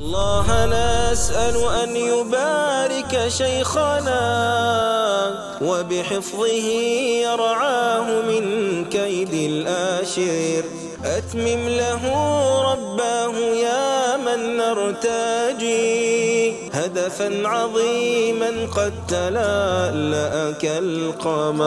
الله نسأل أن يبارك شيخنا وبحفظه يرعاه من كيد الآشر أتمم له رباه يا من نرتجي هدفا عظيما قد تلألأ كالقمر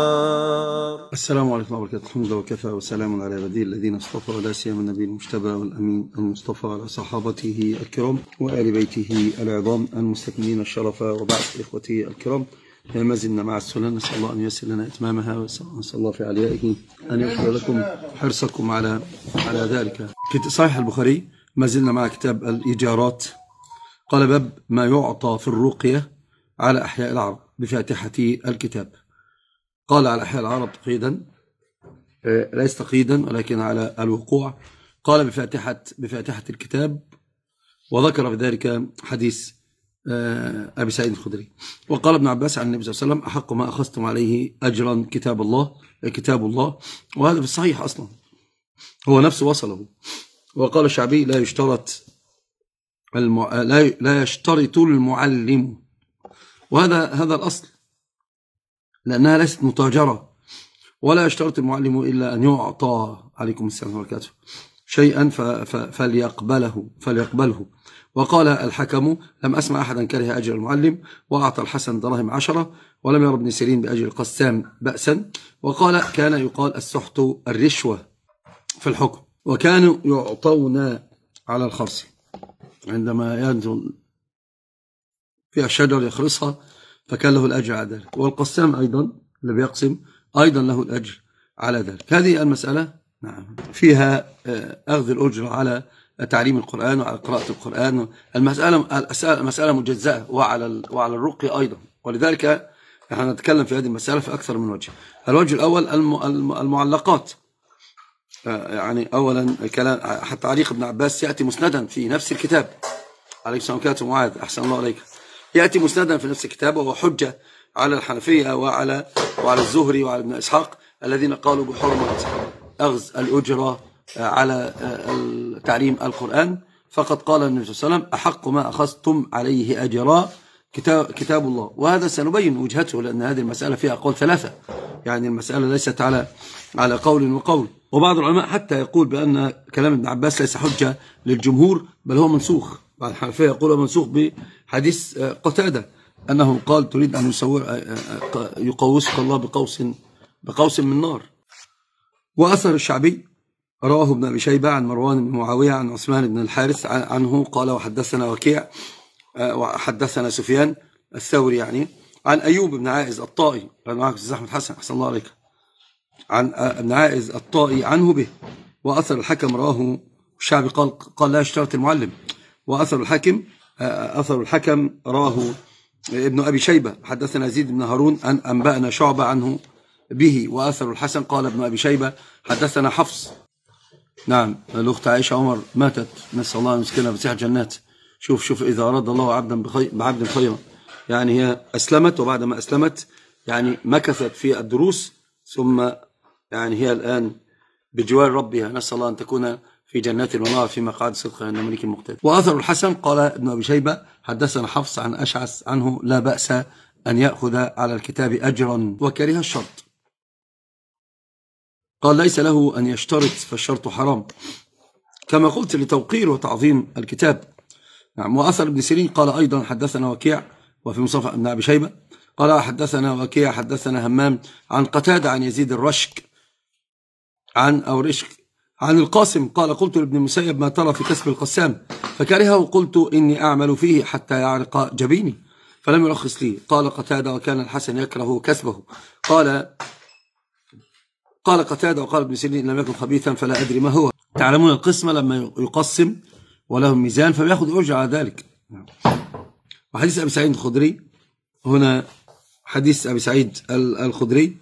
السلام عليكم ورحمة الله وبركاته. الحمد وكفى وسلام على عباده الذين اصطفى ولا سيما النبي المجتبى والأمين المصطفى على صحابته الكرام وآل بيته العظام المستكملين الشرف. وبعد إخوته الكرام ما زلنا مع السنة نسأل الله أن ييسر لنا إتمامها ونسأل الله في عليائه أن يغفر لكم حرصكم على على ذلك. صحيح البخاري ما زلنا مع كتاب الإيجارات. قال باب ما يعطى في الرقية على أحياء العرب بفاتحة الكتاب. قال على أحياء العرب تقييدا آه، ليس تقييدا ولكن على الوقوع. قال بفاتحة بفاتحة الكتاب وذكر في ذلك حديث آه، أبي سعيد الخدري. وقال ابن عباس عن النبي صلى الله عليه وسلم أحق ما أخذتم عليه أجرا كتاب الله كتاب الله. وهذا في الصحيح أصلا. هو نفسه وصله. وقال الشعبي لا يشترط المع... لا يشترط المعلم. وهذا هذا الأصل. لأنها ليست متاجرة. ولا يشترط المعلم إلا أن يعطى عليكم السلام وبركاته شيئا ف... ف... فليقبله فليقبله. وقال الحكم لم أسمع أحدا كره أجر المعلم وأعطى الحسن دراهم عشرة ولم ير ابن سيرين بأجر القسام بأسا. وقال كان يقال السحت الرشوة في الحكم وكانوا يعطون على الخرص. عندما ينزل في الشجر يخرصها فكان له الأجر على ذلك. والقسام أيضا اللي بيقسم أيضا له الأجر على ذلك. هذه المسألة نعم فيها آه، أخذ الأجر على تعليم القرآن وعلى قراءة القرآن. المسألة المسألة مجزأة وعلى وعلى الرقي أيضا. ولذلك نحن نتكلم في هذه المسألة في أكثر من وجه. الوجه الأول الم- الم- المعلقات. يعني أولا كلام حتى تعليق ابن عباس يأتي مسندا في نفس الكتاب. عليك السلام عليكم معاذ أحسن الله عليك يأتي مسندا في نفس الكتاب وهو حجة على الحنفية وعلى وعلى الزهري وعلى ابن إسحاق الذين قالوا بحرمة أخذ الأجرة على تعليم القرآن. فقد قال النبي صلى الله عليه وسلم أحق ما أخذتم عليه أجرا. كتاب, كتاب الله. وهذا سنبين وجهته لأن هذه المسألة فيها أقوال ثلاثة. يعني المسألة ليست على على قول وقول. وبعض العلماء حتى يقول بأن كلام ابن عباس ليس حجة للجمهور بل هو منسوخ. بعض الحنفية يقول منسوخ بحديث آه، قتادة أنه قال تريد أن يصور آه، آه، يقوسك الله بقوس بقوس من نار. وأثر الشعبي رواه ابن أبي شيبة عن مروان بن معاوية عن عثمان بن الحارث عن- عنه قال وحدثنا وكيع وحدثنا سفيان الثوري يعني عن أيوب بن عائز الطائي. كان معك أحمد حسن؟ أحسن الله عليك. عن ابن عائز الطائي عنه به وأثر الحكم رواه الشعبي قال قال لا يشترط المعلم. وأثر الحكم أثر الحكم رواه ابن أبي شيبة. حدثنا يزيد بن هارون عن أنبأنا شعبة عنه به وأثر الحسن قال ابن أبي شيبة. حدثنا حفص. نعم الأخت عائشة عمر ماتت. نسأل الله أن يسكنها بسيح جنات. شوف شوف إذا أراد الله عبدا بعبد خيرا. يعني هي أسلمت وبعد ما أسلمت يعني مكثت في الدروس ثم يعني هي الآن بجوار ربها. نسأل الله أن تكون في جنات ونار في مقعد صدق عند ملك مقتدر وأثر الحسن قال ابن أبي شيبة حدثنا حفص عن أشعث عنه لا بأس أن يأخذ على الكتاب أجرا وكره الشرط. قال ليس له أن يشترط فالشرط حرام. كما قلت لتوقير وتعظيم الكتاب نعم. وأثر ابن سيرين قال أيضا حدثنا وكيع وفي مصطفى ابن أبي شيبة قال حدثنا وكيع حدثنا همام عن قتادة عن يزيد الرشك عن أو رشك عن القاسم قال قلت لابن المسيب ما ترى في كسب القسام فكرهه قلت إني أعمل فيه حتى يعرق جبيني فلم يرخص لي. قال قتادة وكان الحسن يكره كسبه. قال قال قتادة وقال ابن سيرين لم يكن خبيثا فلا أدري ما هو. تعلمون القسمة لما يقسم وله ميزان فبياخذ أجر على ذلك. وحديث أبي سعيد الخدري هنا حديث أبي سعيد ال- الخدري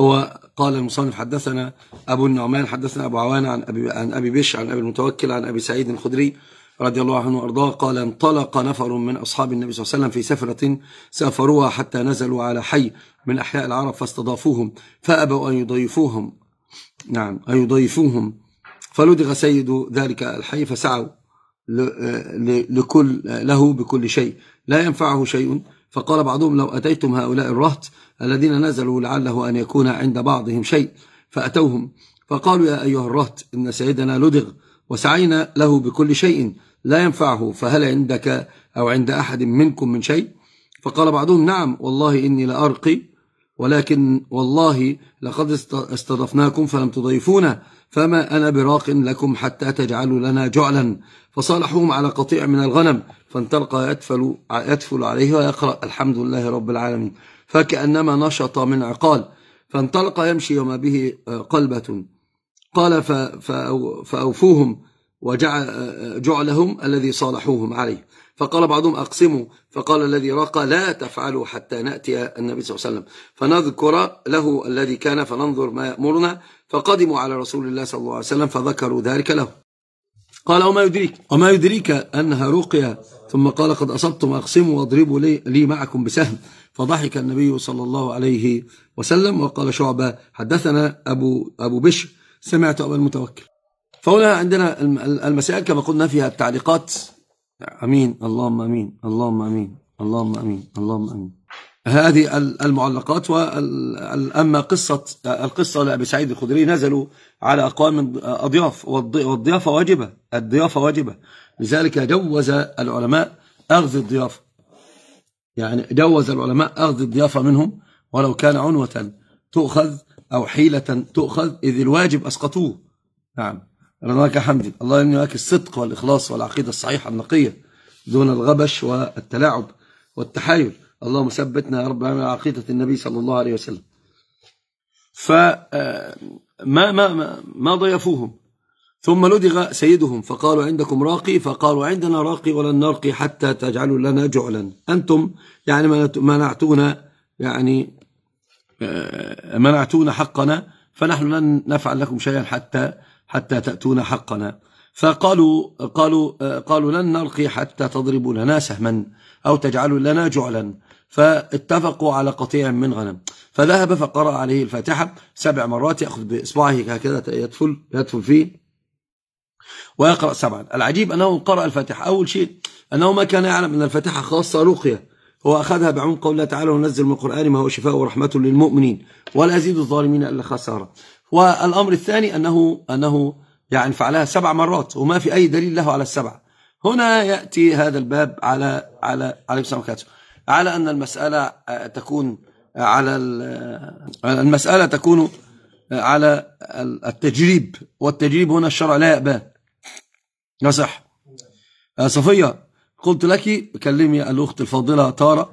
هو قال المصنف حدثنا أبو النعمان حدثنا أبو عوان عن أبي, عن أبي بش عن أبي المتوكل عن أبي سعيد الخدري رضي الله عنه وأرضاه قال انطلق نفر من أصحاب النبي صلى الله عليه وسلم في سفرة سافروها حتى نزلوا على حي من أحياء العرب فاستضافوهم فأبوا أن يضيفوهم. نعم أن يضيفوهم. فلدغ سيد ذلك الحي فسعوا. لكل له بكل شيء. لا ينفعه شيء. فقال بعضهم لو أتيتم هؤلاء الرهط الذين نزلوا لعله أن يكون عند بعضهم شيء فأتوهم. فقالوا يا أيها الرهط إن سيدنا لدغ وسعينا له بكل شيء. لا ينفعه فهل عندك أو عند أحد منكم من شيء؟ فقال بعضهم نعم والله إني لأرقي ولكن والله لقد استضفناكم فلم تضيفونا فما أنا براق لكم حتى تجعلوا لنا جعلا. فصالحوهم على قطيع من الغنم فانطلق يدفل, يدفل عليه ويقرأ الحمد لله رب العالمين. فكأنما نشط من عقال فانطلق يمشي وما به قلبة. قال فأوفوهم وجعلهم الذي صالحوهم عليه. فقال بعضهم أقسموا. فقال الذي رقى لا تفعلوا حتى نأتي النبي صلى الله عليه وسلم. فنذكر له الذي كان فننظر ما يأمرنا. فقدموا على رسول الله صلى الله عليه وسلم فذكروا ذلك له. قال وما يدريك وما يدريك أنها رقية. ثم قال قد أصبتم أقسموا واضربوا لي, لي معكم بسهم. فضحك النبي صلى الله عليه وسلم وقال شعبة حدثنا أبو, أبو بشر سمعت أبا المتوكل. فهنا عندنا المسائل كما قلنا فيها التعليقات. أمين. اللهم أمين. اللهم أمين. اللهم أمين. اللهم أمين. هذه المعلقات وأما قصة القصة لأبي سعيد الخدري نزلوا على أقوام أضياف والضيافة واجبة. الضيافة واجبة. لذلك جوز العلماء أخذ الضيافة يعني جوز العلماء أخذ الضيافة منهم ولو كان عنوة تؤخذ أو حيلة تؤخذ إذ الواجب أسقطوه. نعم. رضاك حمد الله ينهاك الصدق والإخلاص والعقيدة الصحيحة النقية دون الغبش والتلاعب والتحايل. اللهم ثبتنا يا رب على عقيدة النبي صلى الله عليه وسلم. فما آه، ما ما, ما ضيفوهم؟ ثم لدغ سيدهم فقالوا عندكم راقي؟ فقالوا عندنا راقي ولن نرقي حتى تجعلوا لنا جعلا. أنتم يعني منعتونا يعني آه، منعتونا حقنا فنحن لن نفعل لكم شيئا حتى حتى تأتون حقنا. فقالوا قالوا قالوا لن نلقي حتى تضربوا لنا سهما أو تجعلوا لنا جعلا. فاتفقوا على قطيع من غنم. فذهب فقرأ عليه الفاتحة سبع مرات يأخذ بإصبعه هكذا يدفل, يدفل فيه. ويقرأ سبعا. العجيب أنه قرأ الفاتحة. أول شيء أنه ما كان يعلم أن الفاتحة خاصة رقية. هو أخذها بعون قول الله تعالى ونزل من القرآن ما هو شفاء ورحمة للمؤمنين ولا يزيد الظالمين إلا خسارة. والأمر الثاني أنه, أنه يعني فعلها سبع مرات وما في أي دليل له على السبع. هنا يأتي هذا الباب على على على على أن المسألة تكون على المسألة تكون على التجريب والتجريب هنا الشرع لا يأبى. يصح صفية قلت لك كلمي الأخت الفاضلة تارة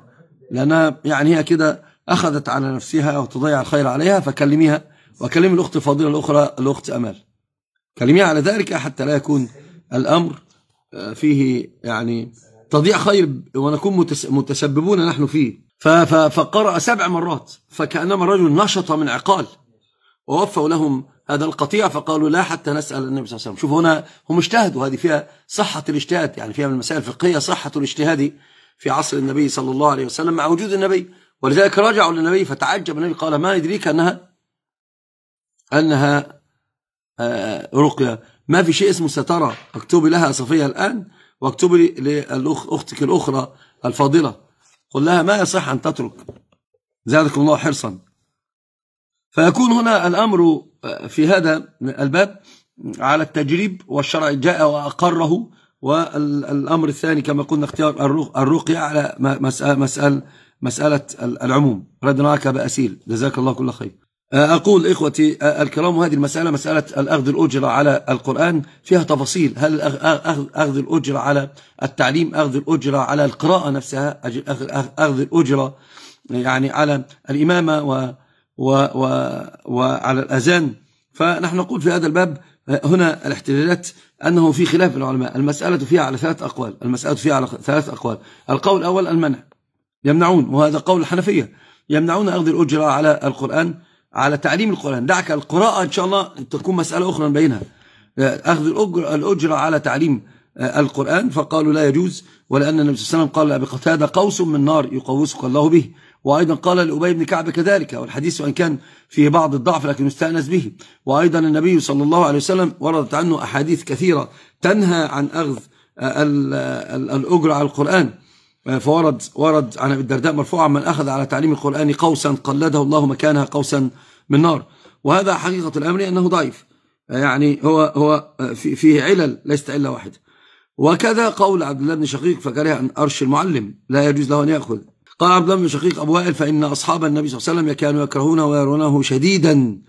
لأنها يعني هي كده أخذت على نفسها وتضيع الخير عليها فكلميها. وكلمي الأخت الفاضلة الأخرى الأخت أمال كلميها على ذلك حتى لا يكون الأمر آه، فيه يعني تضيع خير ونكون متسببون نحن فيه. فقرأ سبع مرات فكأنما الرجل نشط من عقال ووفوا لهم هذا القطيع فقالوا لا حتى نسأل النبي صلى الله عليه وسلم. شوف هنا هم اجتهدوا هذه فيها صحة الاجتهاد يعني فيها من المسائل الفقهية صحة الاجتهاد في عصر النبي صلى الله عليه وسلم مع وجود النبي. ولذلك رجعوا للنبي فتعجب النبي قال ما يدريك أنها أنها آه، رقية. ما في شيء اسمه سترى اكتبي لها صفية الآن واكتبي لأختك الأخرى الفاضلة. قل لها ما يصح أن تترك. زادكم الله حرصا. فيكون هنا الأمر آه، في هذا الباب على التجريب والشرع جاء وأقره والأمر الثاني كما قلنا اختيار الرقية على مسألة, مسألة, مسألة العموم. ردناك بأسيل. جزاك الله كل خير. أقول إخوتي آه، الكلام هذه المسألة مسألة الأخذ الأجرة على القرآن فيها تفاصيل. هل أخذ الأجرة على التعليم أخذ الأجرة على القراءة نفسها أخذ الأجرة يعني على الإمامة و و و وعلى الأذان. فنحن نقول في هذا الباب آه، هنا الاحتجاجات أنه في خلاف العلماء. المسألة فيها على ثلاث أقوال. المسألة فيها على ثلاث أقوال. القول الأول المنع. يمنعون وهذا قول الحنفية. يمنعون أخذ الأجرة على القرآن. على تعليم القرآن. دعك القراءة إن شاء الله تكون مسألة أخرى بينها. أخذ الأجرة على تعليم آه، القرآن. فقالوا لا يجوز ولأن النبي صلى الله عليه وسلم قال لأبي قتادة قوس من نار يقوسك الله به. وأيضا قال لأبي بن كعب كذلك والحديث وإن كان فيه بعض الضعف لكن يستأنس به. وأيضا النبي صلى الله عليه وسلم وردت عنه أحاديث كثيرة تنهى عن أخذ الأجر على القرآن. فورد ورد عن أبي الدرداء مرفوعا من أخذ على تعليم القرآن قوسا قلده الله مكانها قوسا من نار. وهذا حقيقة الأمر أنه ضعيف. يعني هو هو فيه علل ليست علة واحدة وكذا قول عبد الله بن شقيق فكره أن أرش المعلم لا يجوز له أن يأخذ. قال عبد الله بن شقيق أبو وائل فإن أصحاب النبي صلى الله عليه وسلم كانوا يكرهونه ويرونه شديدا.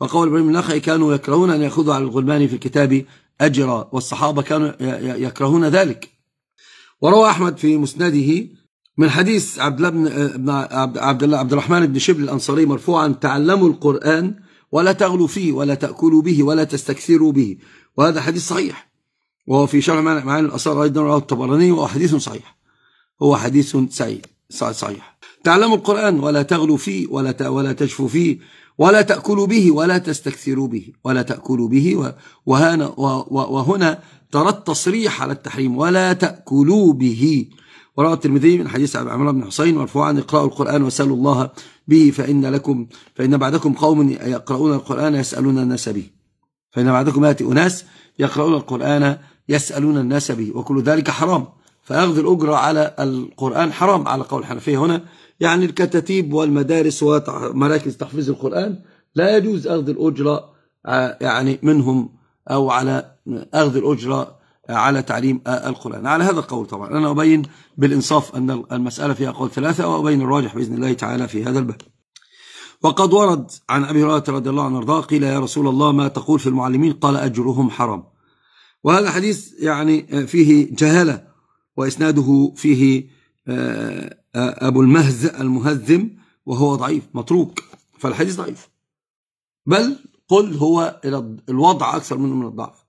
وقول إبراهيم النخعي كانوا يكرهون أن يأخذوا على الغلمان في الكتاب أجرا والصحابة كانوا يكرهون ذلك. وروى أحمد في مسنده من حديث عبد الله بن عبد الله عبد الرحمن بن شبل الأنصاري مرفوعا تعلموا القرآن ولا تغلوا فيه ولا تأكلوا به ولا تستكثروا به. وهذا حديث صحيح. وهو في شرح معاني الأثار أيضا رواه الطبراني وهو حديث صحيح. هو حديث سعيد صحيح تعلموا القرآن ولا تغلوا فيه ولا ولا تشفوا فيه ولا تأكلوا به ولا تستكثروا به. ولا تأكلوا به وهنا, وهنا ترى التصريح على التحريم ولا تأكلوا به. وروى الترمذي من حديث أبي عمرو بن حسين مرفوعا اقرأوا القرآن وسألوا الله به فإن لكم فإن بعدكم قوم يقرؤون القرآن يسألون الناس به. فإن بعدكم يأتي أناس يقرؤون القرآن يسألون الناس به وكل ذلك حرام. فأخذ الأجرة على القرآن حرام على قول الحنفية هنا. يعني الكتاتيب والمدارس ومراكز تحفيظ القرآن لا يجوز أخذ الأجرة آه، يعني منهم. أو على أخذ الأجرة على تعليم القرآن. على هذا القول طبعا. أنا أبين بالإنصاف أن المسألة فيها قول ثلاثة وأبين الراجح بإذن الله تعالى في هذا الباب. وقد ورد عن أبي هريرة رضي الله عنه وارضاه قيل يا رسول الله ما تقول في المعلمين؟ قال أجرهم حرام. وهذا حديث يعني فيه جهالة وإسناده فيه آه، أبو المهز المهذم وهو ضعيف متروك. فالحديث ضعيف. بل قل هو إلى الوضع أكثر منه من الضعف.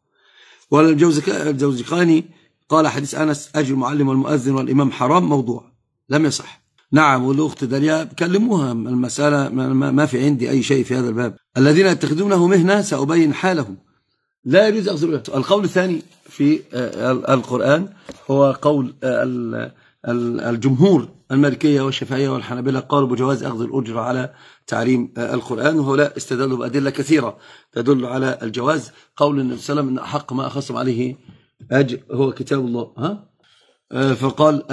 والجوزقاني قال حديث أنس أجل المعلم والمؤذن والإمام حرام موضوع لم يصح. نعم والأخت داليا كلموها المسألة ما في عندي أي شيء في هذا الباب. الذين يتخذونه مهنة سأبين حالهم. لا يجوز أخذ القول الثاني في آه، القرآن هو قول آه، الجمهور المالكية والشافعية والحنابلة قالوا بجواز أخذ الأجرة على تعليم آه، القرآن وهؤلاء استدلوا بأدلة كثيرة تدل على الجواز. قول النبي صلى الله عليه وسلم أن أحق ما أخصم عليه أجر هو كتاب الله ها؟ فقال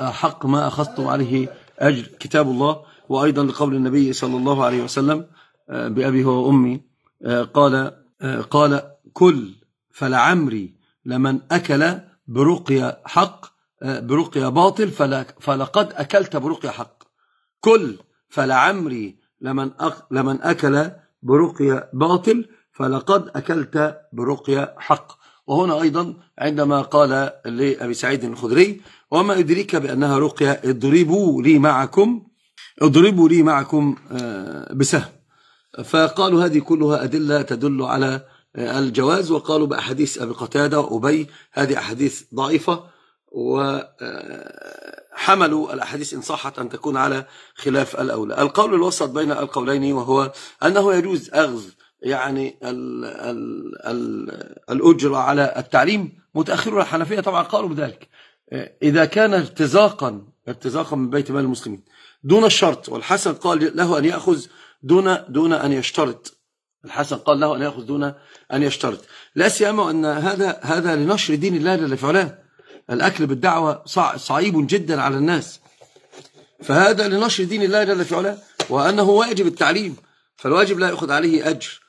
أحق ما أخذتم عليه أجر كتاب الله. وأيضا لقول النبي صلى الله عليه وسلم بأبي هو وأمي قال قال كل فلعمري لمن أكل برقية حق برقية باطل فلقد أكلت برقية حق. كل فلعمري لمن لمن أكل برقية باطل فلقد أكلت برقية حق. وهنا أيضا عندما قال لأبي سعيد الخدري وما أدريك بأنها رقية اضربوا لي معكم اضربوا لي معكم آه، بسهم. فقالوا هذه كلها أدلة تدل على الجواز وقالوا بأحاديث أبي قتادة وأبي هذه أحاديث ضعيفة. وحملوا الأحاديث إن صحت أن تكون على خلاف الأولى. القول الوسط بين القولين وهو أنه يجوز أخذ يعني ال ال ال الأجرة على التعليم متأخرون الحنفية. طبعا قالوا بذلك. إذا كان ارتزاقا ارتزاقا من بيت مال المسلمين. دون الشرط والحسن قال له أن يأخذ دون دون أن يشترط. الحسن قال له أن يأخذ دون أن يشترط. لا سيما أن هذا هذا لنشر دين الله جل الأكل بالدعوة صعيب جدا على الناس. فهذا لنشر دين الله جل في علاه وأنه واجب التعليم فالواجب لا يأخذ عليه أجر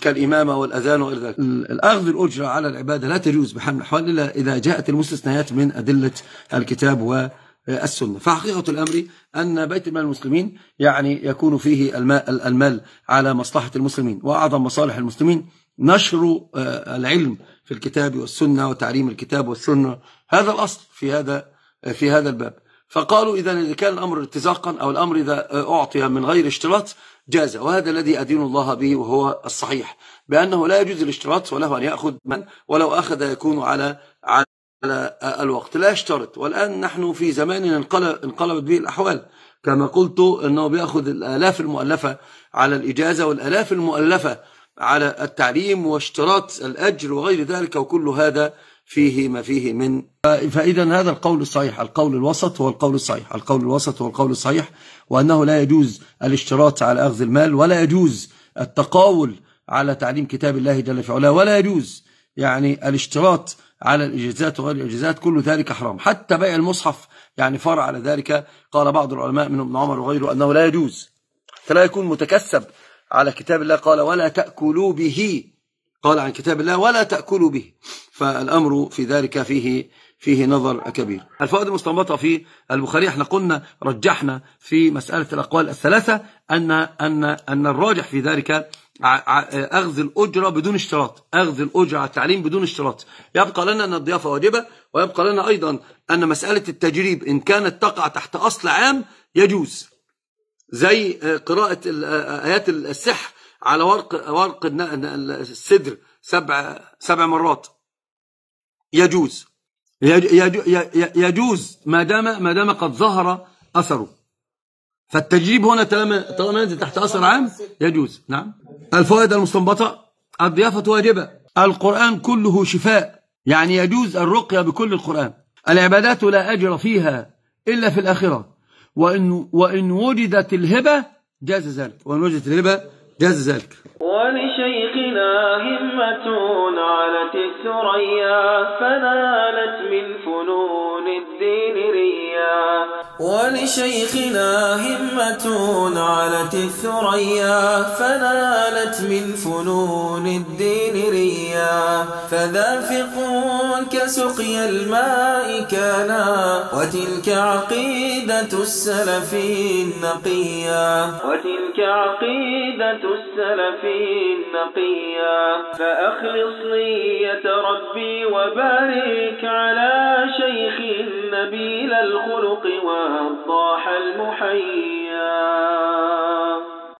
كالإمامة والأذان وغير ذلك. الأخذ الأجرة على العبادة لا تجوز بحال من الأحوال إلا إذا جاءت المستثنيات من أدلة الكتاب و السنة فحقيقة الأمر أن بيت المال المسلمين يعني يكون فيه المال على مصلحة المسلمين وأعظم مصالح المسلمين. نشر آه، العلم في الكتاب والسنة وتعليم الكتاب والسنة. هذا الأصل في هذا في هذا الباب. فقالوا إذا إذا كان الأمر اتزاقا أو الأمر إذا أعطي من غير اشتراط جاز. وهذا الذي أدين الله به وهو الصحيح بأنه لا يجوز الاشتراط وله أن يأخذ من ولو أخذ يكون على على على الوقت. لا يشترط. والآن نحن في زمان انقلبت به الأحوال. كما قلت أنه بيأخذ الآلاف المؤلفة على الإجازة والآلاف المؤلفة على التعليم واشتراط الأجر وغير ذلك وكل هذا فيه ما فيه من فإذا هذا القول الصحيح. القول الوسط هو القول الصحيح. القول الوسط هو القول الصحيح وأنه لا يجوز الاشتراط على أخذ المال ولا يجوز التقاول على تعليم كتاب الله جل في علاه ولا يجوز يعني الاشتراط على الإجازات وغير الإجازات. كل ذلك حرام. حتى بيع المصحف يعني فرع على ذلك. قال بعض العلماء من ابن عمر وغيره أنه لا يجوز. فلا يكون متكسب على كتاب الله قال ولا تأكلوا به. قال عن كتاب الله ولا تأكلوا به. فالأمر في ذلك فيه فيه نظر كبير. الفوائد المستنبطة في البخاري إحنا قلنا رجحنا في مسألة الأقوال الثلاثة أن, أن, أن الراجح في ذلك أخذ الأجرة بدون اشتراط. أخذ الأجرة على التعليم بدون اشتراط. يبقى لنا أن الضيافة واجبة ويبقى لنا أيضا أن مسألة التجريب إن كانت تقع تحت أصل عام يجوز. زي قراءة آيات السحر على ورق ورق السدر سبع سبع مرات. يجوز. يجوز ما دام ما دام قد ظهر أثره. فالتجريب هنا طالما طالما ينزل تحت أثر عام يجوز. نعم. الفوائد المستنبطة. الضيافة واجبة. القرآن كله شفاء. يعني يجوز الرقية بكل القرآن. العبادات لا أجر فيها إلا في الآخرة. وان وإن وجدت الهبة جاز ذلك. وإن وجدت الهبة جاز ذلك. ولشيخنا همة علت الثريا فنالت من فنون الدين ريا. ولشيخنا همة علت الثريا فنالت من فنون الدين ريا. فذافق كسقي الماء كانا وتلك عقيدة السلف النقيا وتلك عقيدة السلف النقيا فأخلص نية ربي وبارك على شيخ نبيل الخلق والضاح المحيا.